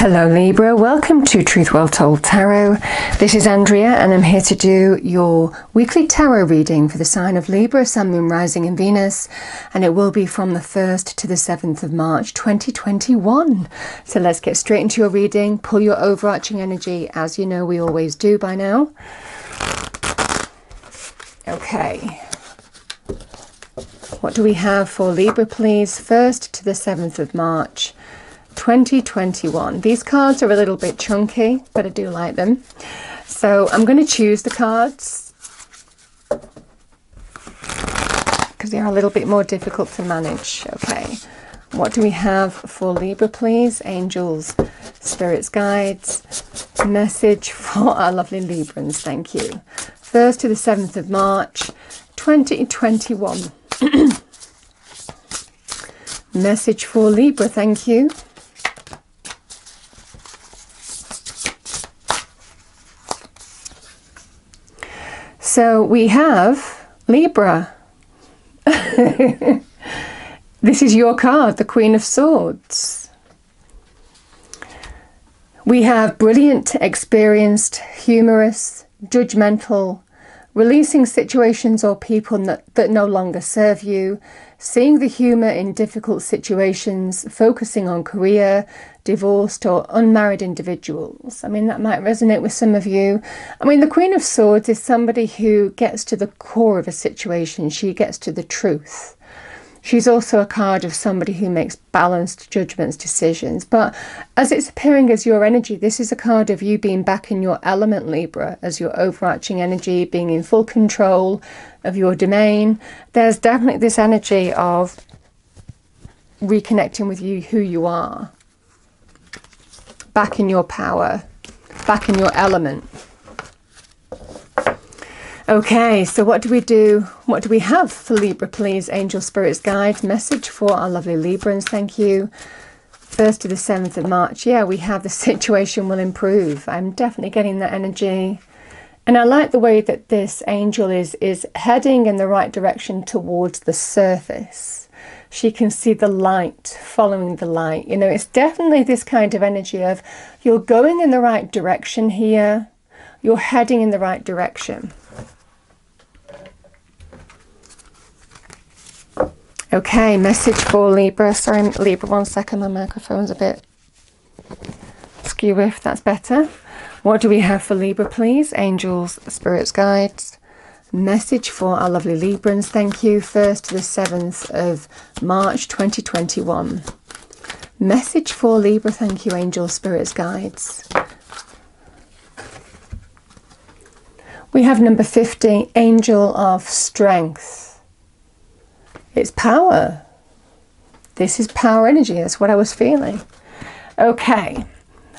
Hello Libra, welcome to Truth Well Told Tarot. This is Andrea and I'm here to do your weekly tarot reading for the sign of Libra, Sun, Moon, Rising in Venus and it will be from the 1st to the 7th of March 2021. So let's get straight into your reading, pull your overarching energy as you know we always do by now. Okay. What do we have for Libra please? 1st to the 7th of March 2021. These cards are a little bit chunky, but I do like them. So I'm going to choose the cards because they are a little bit more difficult to manage. Okay, what do we have for Libra, please? Angels, spirits, guides, message for our lovely Librans. Thank you. 1st to the 7th of March 2021. message for Libra, thank you. So we have Libra. this is your card, the Queen of Swords. We have brilliant, experienced, humorous, judgmental, releasing situations or people that, that no longer serve you, seeing the humour in difficult situations, focusing on career, divorced or unmarried individuals. I mean, that might resonate with some of you. I mean, the Queen of Swords is somebody who gets to the core of a situation, she gets to the truth. She's also a card of somebody who makes balanced judgments, decisions. But as it's appearing as your energy, this is a card of you being back in your element, Libra, as your overarching energy, being in full control of your domain. There's definitely this energy of reconnecting with you, who you are, back in your power, back in your element. Okay, so what do we do? What do we have for Libra, please? Angel Spirits Guide message for our lovely Librans. Thank you. 1st to the 7th of March. Yeah, we have the situation will improve. I'm definitely getting that energy. And I like the way that this angel is is heading in the right direction towards the surface. She can see the light, following the light. You know, it's definitely this kind of energy of you're going in the right direction here. You're heading in the right direction. Okay, message for Libra. Sorry, Libra, one second, my microphone's a bit skew if that's better. What do we have for Libra, please? Angels, spirits, guides. Message for our lovely Librans. Thank you. 1st to the 7th of March 2021. Message for Libra. Thank you, Angel spirits, guides. We have number 50, Angel of Strength. It's power. This is power energy. That's what I was feeling. Okay,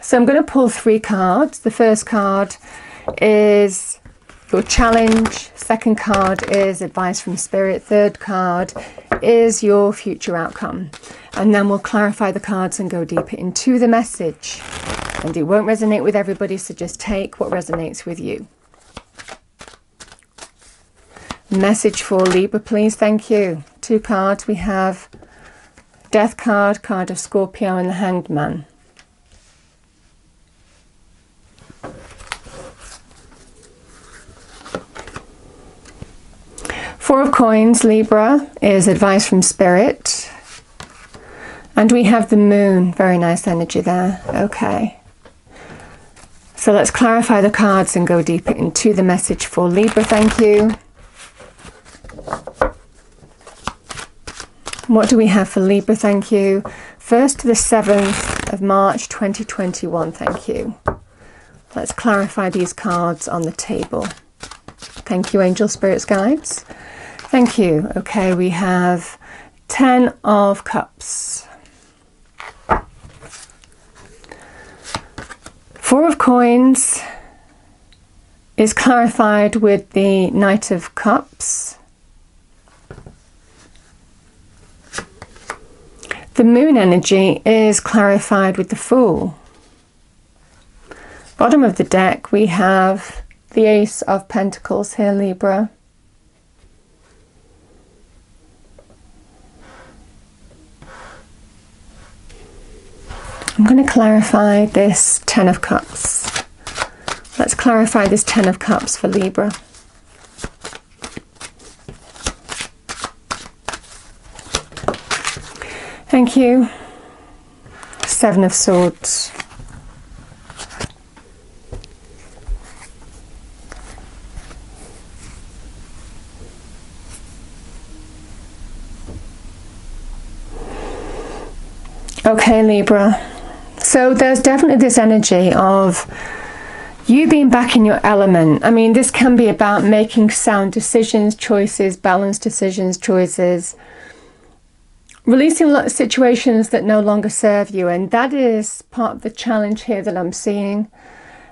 so I'm going to pull three cards. The first card is your challenge. Second card is advice from spirit. Third card is your future outcome. And then we'll clarify the cards and go deeper into the message. And it won't resonate with everybody, so just take what resonates with you. Message for Libra, please. Thank you. Two cards. We have Death card, card of Scorpio, and the Hanged Man. Coins, Libra, is advice from Spirit. And we have the Moon. Very nice energy there. Okay. So let's clarify the cards and go deeper into the message for Libra. Thank you. What do we have for Libra? Thank you. 1st to the 7th of March 2021. Thank you. Let's clarify these cards on the table. Thank you, Angel Spirits Guides. Thank you. Okay, we have 10 of Cups. Four of Coins is clarified with the Knight of Cups. The moon energy is clarified with the Fool. Bottom of the deck, we have the Ace of Pentacles here, Libra. I'm going to clarify this Ten of Cups. Let's clarify this Ten of Cups for Libra. Thank you. Seven of Swords. Okay, Libra. So there's definitely this energy of you being back in your element. I mean, this can be about making sound decisions, choices, balanced decisions, choices, releasing situations that no longer serve you. And that is part of the challenge here that I'm seeing.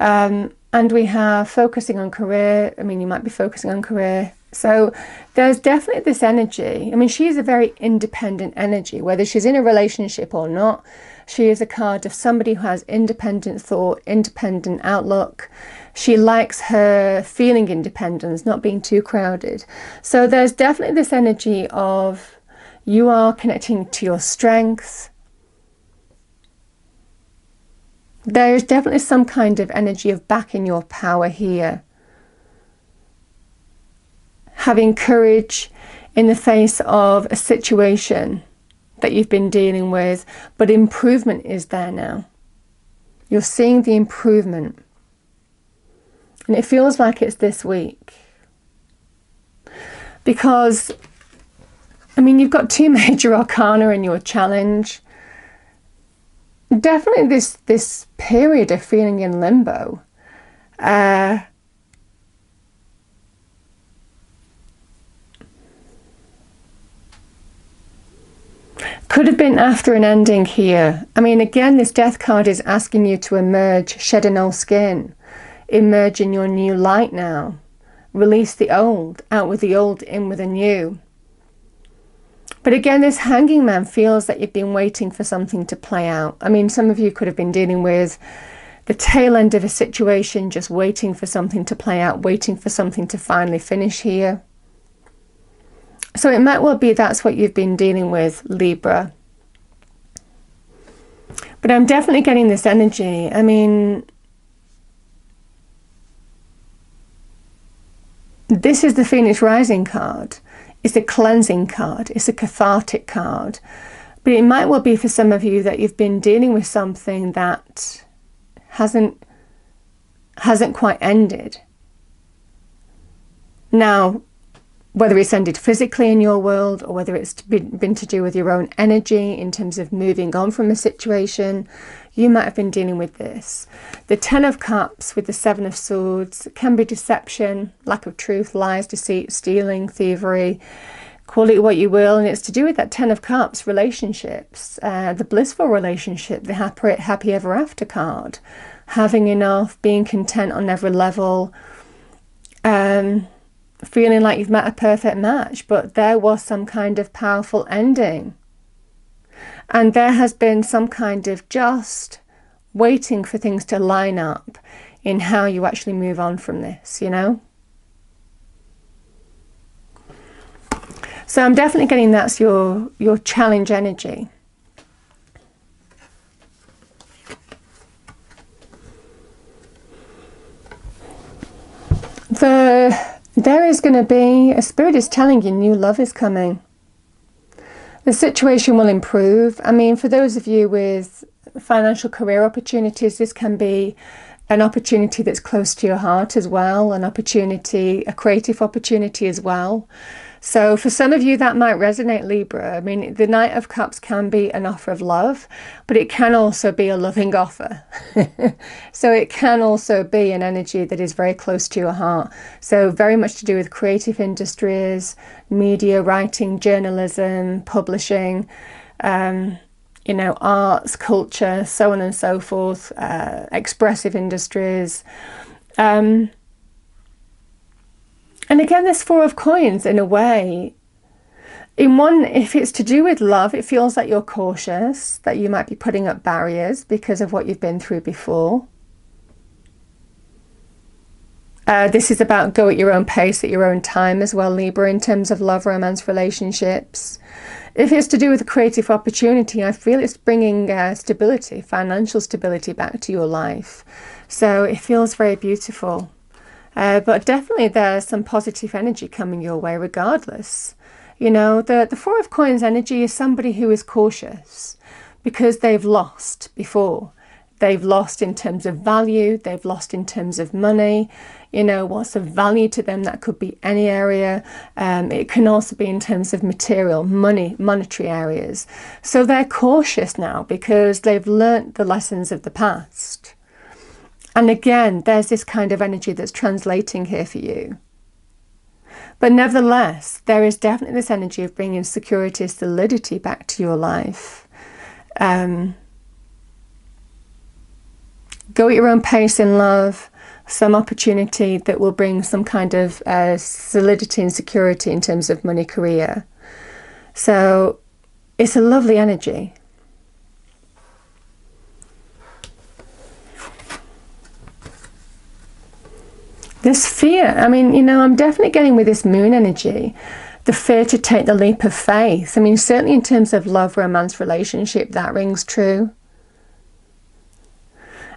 Um, and we have focusing on career. I mean, you might be focusing on career so there's definitely this energy. I mean, she is a very independent energy, whether she's in a relationship or not. She is a card of somebody who has independent thought, independent outlook. She likes her feeling independence, not being too crowded. So there's definitely this energy of you are connecting to your strengths. There is definitely some kind of energy of backing your power here having courage in the face of a situation that you've been dealing with, but improvement is there now. You're seeing the improvement. And it feels like it's this week. Because, I mean, you've got two major arcana in your challenge. Definitely this, this period of feeling in limbo. Uh, Could have been after an ending here. I mean, again, this death card is asking you to emerge, shed an old skin, emerge in your new light now. Release the old, out with the old, in with the new. But again, this hanging man feels that you've been waiting for something to play out. I mean, some of you could have been dealing with the tail end of a situation, just waiting for something to play out, waiting for something to finally finish here. So it might well be that's what you've been dealing with, Libra. But I'm definitely getting this energy. I mean, this is the Phoenix Rising card. It's a cleansing card, it's a cathartic card. But it might well be for some of you that you've been dealing with something that hasn't hasn't quite ended. Now, whether it's ended physically in your world or whether it's been, to do with your own energy in terms of moving on from a situation, you might have been dealing with this. The Ten of Cups with the Seven of Swords can be deception, lack of truth, lies, deceit, stealing, thievery. Call it what you will, and it's to do with that Ten of Cups relationships, uh, the blissful relationship, the happy, happy ever after card, having enough, being content on every level. Um, feeling like you've met a perfect match, but there was some kind of powerful ending. And there has been some kind of just waiting for things to line up in how you actually move on from this, you know? So I'm definitely getting that's your your challenge energy. The there is going to be, a spirit is telling you new love is coming. The situation will improve. I mean, for those of you with financial career opportunities, this can be an opportunity that's close to your heart as well, an opportunity, a creative opportunity as well. So for some of you that might resonate Libra. I mean, the Knight of Cups can be an offer of love, but it can also be a loving offer. so it can also be an energy that is very close to your heart. So very much to do with creative industries, media, writing, journalism, publishing, um, you know, arts, culture, so on and so forth, uh, expressive industries. Um, and again, this Four of Coins, in a way, in one, if it's to do with love, it feels like you're cautious, that you might be putting up barriers because of what you've been through before. Uh, this is about go at your own pace, at your own time as well, Libra, in terms of love, romance, relationships. If it's to do with a creative opportunity, I feel it's bringing uh, stability, financial stability back to your life. So it feels very beautiful. Uh, but definitely there's some positive energy coming your way regardless. You know, the, the Four of Coins energy is somebody who is cautious because they've lost before. They've lost in terms of value, they've lost in terms of money. You know, what's of value to them? That could be any area. Um, it can also be in terms of material, money, monetary areas. So they're cautious now because they've learnt the lessons of the past. And again, there's this kind of energy that's translating here for you. But nevertheless, there is definitely this energy of bringing security, solidity back to your life. Um, go at your own pace in love, some opportunity that will bring some kind of uh, solidity and security in terms of money career. So it's a lovely energy. This fear, I mean, you know, I'm definitely getting with this moon energy the fear to take the leap of faith. I mean, certainly in terms of love, romance, relationship, that rings true.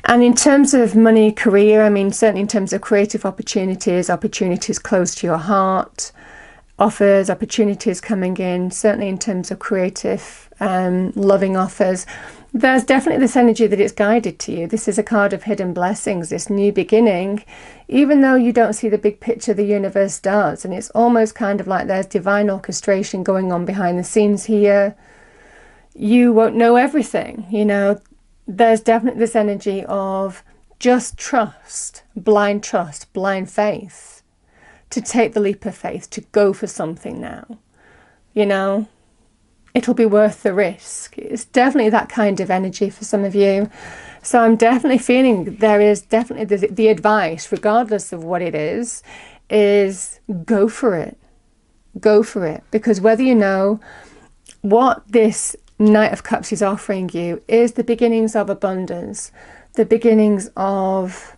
And in terms of money, career, I mean, certainly in terms of creative opportunities, opportunities close to your heart, offers, opportunities coming in, certainly in terms of creative, um, loving offers, there's definitely this energy that it's guided to you. This is a card of hidden blessings, this new beginning, even though you don't see the big picture, the universe does. And it's almost kind of like there's divine orchestration going on behind the scenes here. You won't know everything, you know. There's definitely this energy of just trust, blind trust, blind faith, to take the leap of faith, to go for something now, you know it'll be worth the risk. It's definitely that kind of energy for some of you. So I'm definitely feeling there is definitely the, the advice, regardless of what it is, is go for it. Go for it. Because whether you know what this Knight of Cups is offering you is the beginnings of abundance, the beginnings of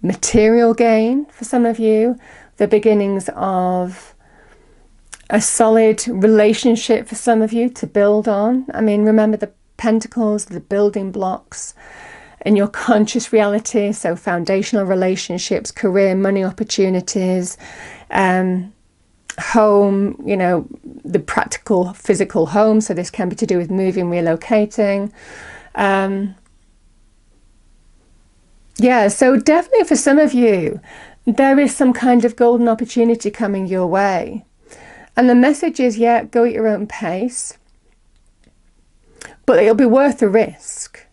material gain for some of you, the beginnings of a solid relationship for some of you to build on. I mean, remember the pentacles, the building blocks in your conscious reality. So, foundational relationships, career, money opportunities, um, home, you know, the practical physical home. So, this can be to do with moving, relocating. Um, yeah, so definitely for some of you, there is some kind of golden opportunity coming your way. And the message is, yeah, go at your own pace, but it'll be worth the risk.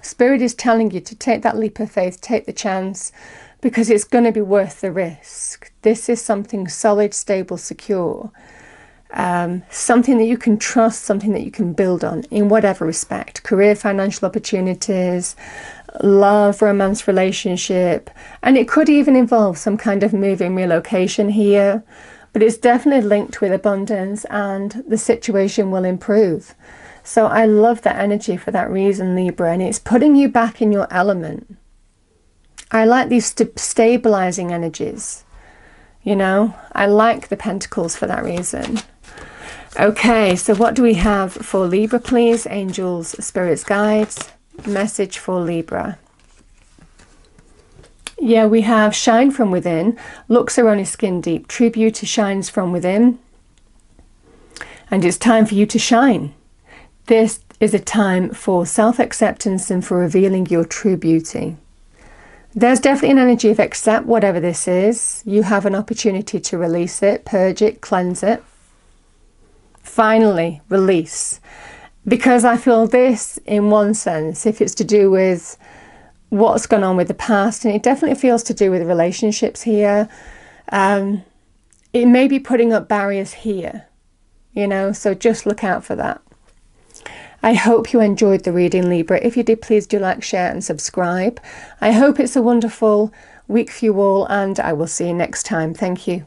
Spirit is telling you to take that leap of faith, take the chance, because it's going to be worth the risk. This is something solid, stable, secure, um, something that you can trust, something that you can build on in whatever respect career, financial opportunities, love, romance, relationship, and it could even involve some kind of moving relocation here but it's definitely linked with abundance and the situation will improve. So I love that energy for that reason, Libra, and it's putting you back in your element. I like these st- stabilizing energies. You know, I like the pentacles for that reason. Okay, so what do we have for Libra, please? Angels, spirits, guides, message for Libra. Yeah, we have Shine from Within. Looks are only skin deep. True beauty shines from within. And it's time for you to shine. This is a time for self acceptance and for revealing your true beauty. There's definitely an energy of accept whatever this is. You have an opportunity to release it, purge it, cleanse it. Finally, release. Because I feel this, in one sense, if it's to do with what's gone on with the past, and it definitely feels to do with relationships here. Um, it may be putting up barriers here, you know, so just look out for that. I hope you enjoyed the reading, Libra. If you did, please do like, share, and subscribe. I hope it's a wonderful week for you all, and I will see you next time. Thank you.